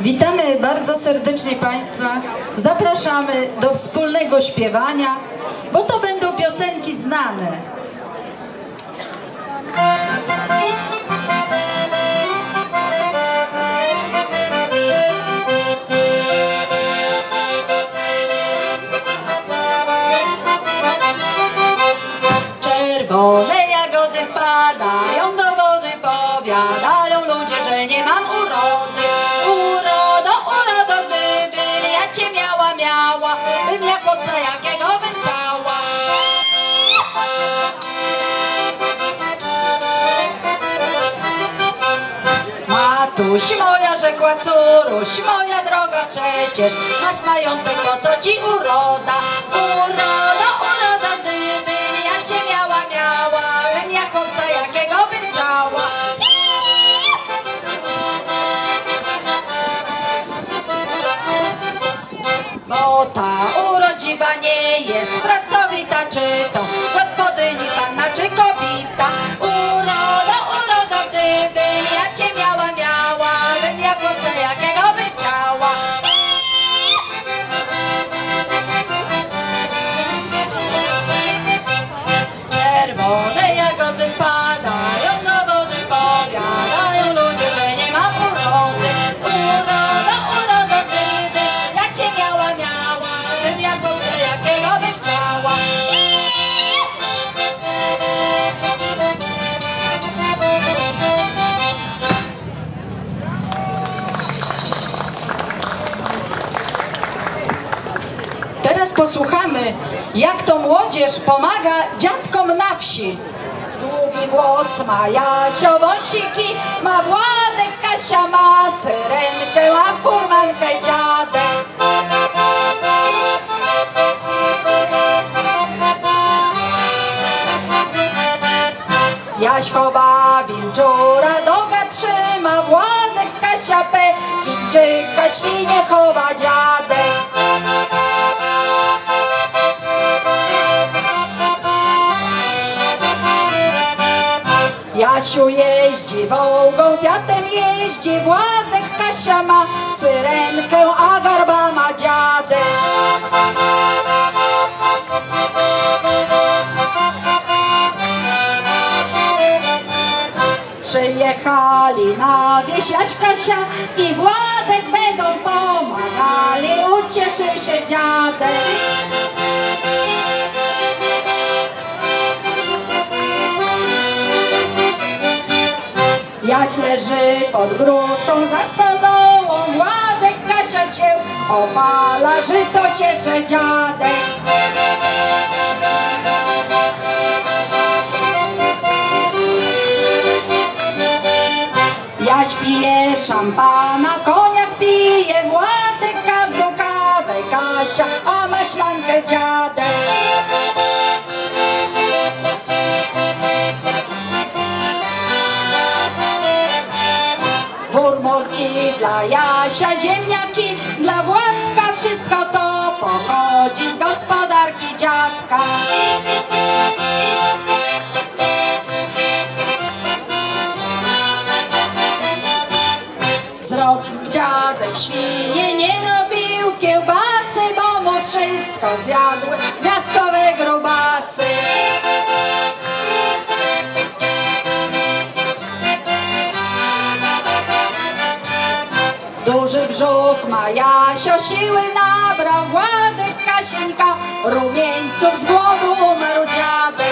Witamy bardzo serdecznie Państwa. Zapraszamy do wspólnego śpiewania, bo to będą piosenki znane. Matuś moja rzekła, córuś moja droga, przecież masz majątek, po co ci uroda? Uroda, uroda, gdybym ja cię miała, miała, bym ja chłopca jakiego bym chciała. Bo ta urodziwa nie jest posłuchamy, jak to młodzież pomaga dziadkom na wsi. Długi głos ma Jasio wąsiki, ma Władek, Kasia ma syrenkę, a furmankę dziadek. Jaśko bawi, dziura noga trzyma, Władek, Kasia Pekinczyka, świnie chowa dziadek. Jeździ, Władek, Kasia ma syrenkę, a garba ma dziadek. Przyjechali na wieś Kasia i Władek będą pomagali, ucieszył się dziadek. Jaś leży pod gruszą za stodołą, Władek Kasia się opala, żyto siecze dziadek. Jaś pije szampana, koniak pije, Władek kadłą kawę, Kasia, a maślankę dziadek. Siły nabrał Władek Kasieńka, rumieńców z głodu umarł dziadek.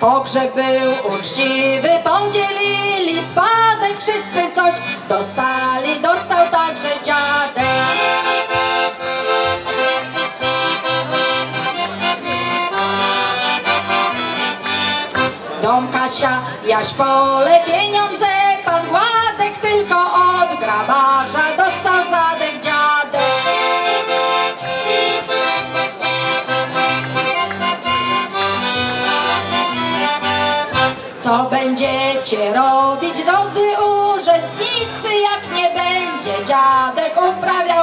Pogrzeb był uczciwy, podzielili spadek, wszyscy coś dostali, Jaś pole, pieniądze, pan Władek tylko od grabarza dostał zadek dziadek. Co będziecie robić, drodzy urzędnicy, jak nie będzie dziadek uprawiał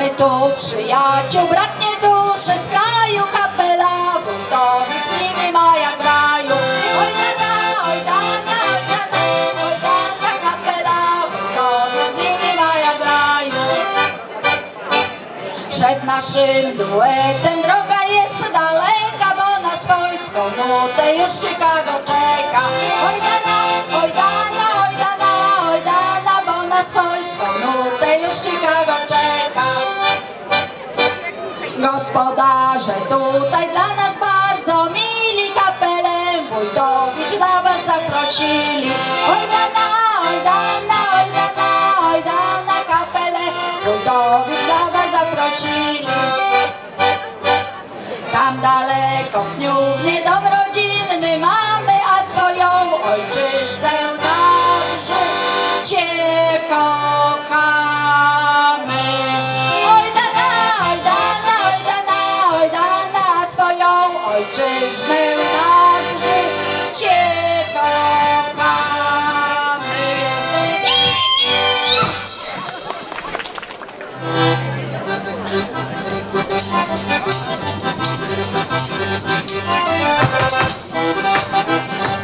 Mamy tu przyjaciół, brat nie duszy z kraju kapela, buntownik z nimi w raju. Oj dana, oj dana, oj dana, oj dana kapela, buntownik z nimi ma jak w raju. Przed naszym duetem жили, ой да. Thank you.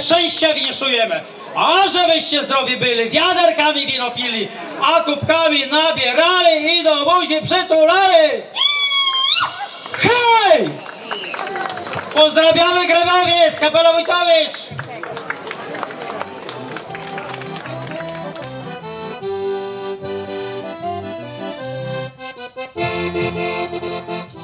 Szczęścia winiszujemy. A żebyście zdrowi byli, wiaderkami wino pili, a kubkami nabierali i do buzi przytulali. Hej! Pozdrawiamy Gremowiec, kapela Wójtowicz. Thank